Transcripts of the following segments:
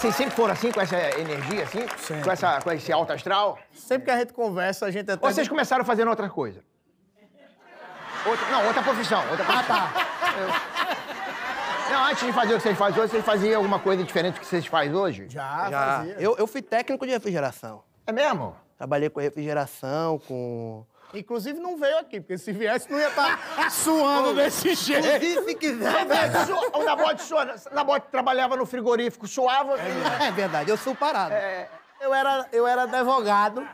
Vocês sempre foram assim, com essa energia, assim? Sempre. Com, essa, com esse alto astral? Sempre que a gente conversa, a gente até... Ou vocês começaram fazendo outra coisa? Outra, não, outra profissão. Outra Ah, profissão. tá. Não, antes de fazer o que vocês fazem hoje, vocês faziam alguma coisa diferente do que vocês fazem hoje? Já, Já. fazia. Eu, eu fui técnico de refrigeração. É mesmo? Trabalhei com refrigeração, com. Inclusive não veio aqui, porque se viesse não ia estar suando desse jeito. Inclusive, se quiser. É, su- O Nabote, sua, Nabote trabalhava no frigorífico, suava. É verdade, eu sou parado. Eu era, eu era advogado.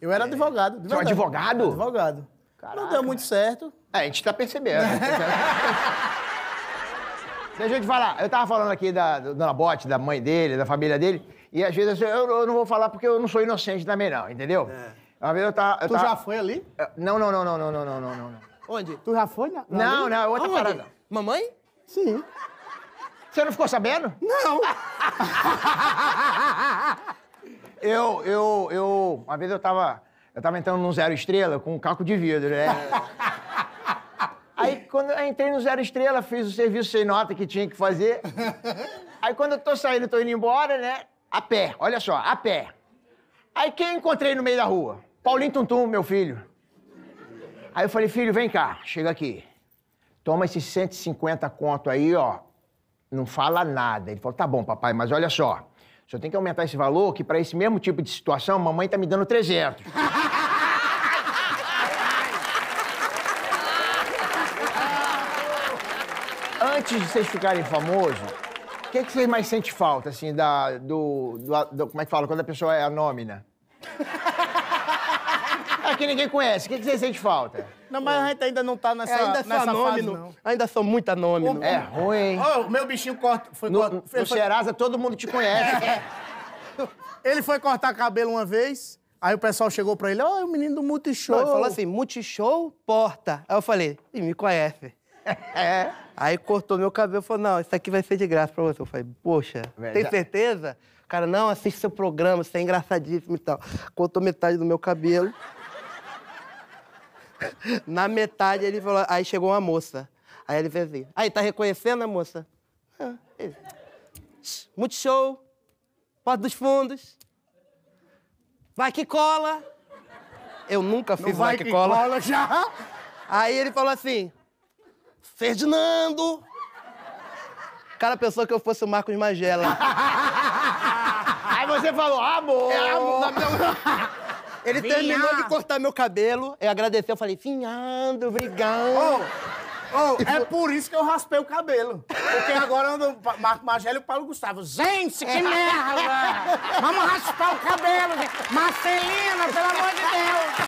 Eu era advogado. de Você é um advogado? Advogado. Não deu muito certo. É, a gente tá percebendo. Deixa eu te falar, eu tava falando aqui da, do Nabote, da mãe dele, da família dele, e às vezes eu, eu não vou falar porque eu não sou inocente também, não, entendeu? Uma vez eu tava. Eu Tu tava- já foi ali? Não, não, não, não, não, não, não, não, não. Onde? Tu já foi? Na, Não, não, é outra Aonde? parada. Mamãe? Sim. Você não ficou sabendo? Não. Eu, eu, eu. Uma vez eu tava. Eu tava entrando num zero estrela com um caco de vidro, né? Aí quando eu entrei no zero estrela, fiz o serviço sem nota que tinha que fazer. Aí quando eu tô saindo, tô indo embora, né? A pé, olha só, a pé. Aí quem eu encontrei no meio da rua? Paulinho Tuntum, meu filho. Aí eu falei, filho, vem cá, chega aqui. Toma esses 150 conto aí, ó. Não fala nada. Ele falou, tá bom, papai, mas olha só. Senhor tem que aumentar esse valor, que pra esse mesmo tipo de situação, mamãe tá me dando 300. Antes de vocês ficarem famosos, o que, que vocês mais sentem falta, assim, da, do, do, do- Como é que fala? Quando a pessoa é anônima? É que ninguém conhece. O que, que vocês sentem falta? Não, mas a gente ainda não tá nessa, É, ainda sou nessa fase, anônimo. não. Ainda sou muito anônimo. É ruim, hein? Ô, o meu bichinho corta, foi, No, corta- no ele, foi, Serasa todo mundo te conhece. ele foi cortar cabelo uma vez, aí o pessoal chegou pra ele, ó, o menino do Multishow. Ele falou assim, multishow, porta. Aí eu falei, Ih, me conhece. É. Aí cortou meu cabelo e falou, não, isso aqui vai ser de graça pra você. Eu falei, poxa, Velho, tem certeza? Cara, não, assiste seu programa, você é engraçadíssimo e tal. Cortou metade do meu cabelo. Na metade ele falou, aí chegou uma moça. Aí ele fez assim, aí, tá reconhecendo a moça? Ah, ele, "Shh, Multishow, Porta dos Fundos, vai que cola. Eu nunca Não fiz vai vai que que cola. cola já. Aí ele falou assim: Ferdinando! O cara pensou que eu fosse o Marcos Magela. Aí você falou, amor! É, amor, Ele Vinhado. terminou de cortar meu cabelo, eu agradeci, eu falei, finhando, obrigado. Ô, é por isso que eu raspei o cabelo. Porque agora eu ando Marco Magelo e Paulo Gustavo. Gente, que merda! Vamos raspar o cabelo, gente. Marcelina, pelo amor de Deus!